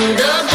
the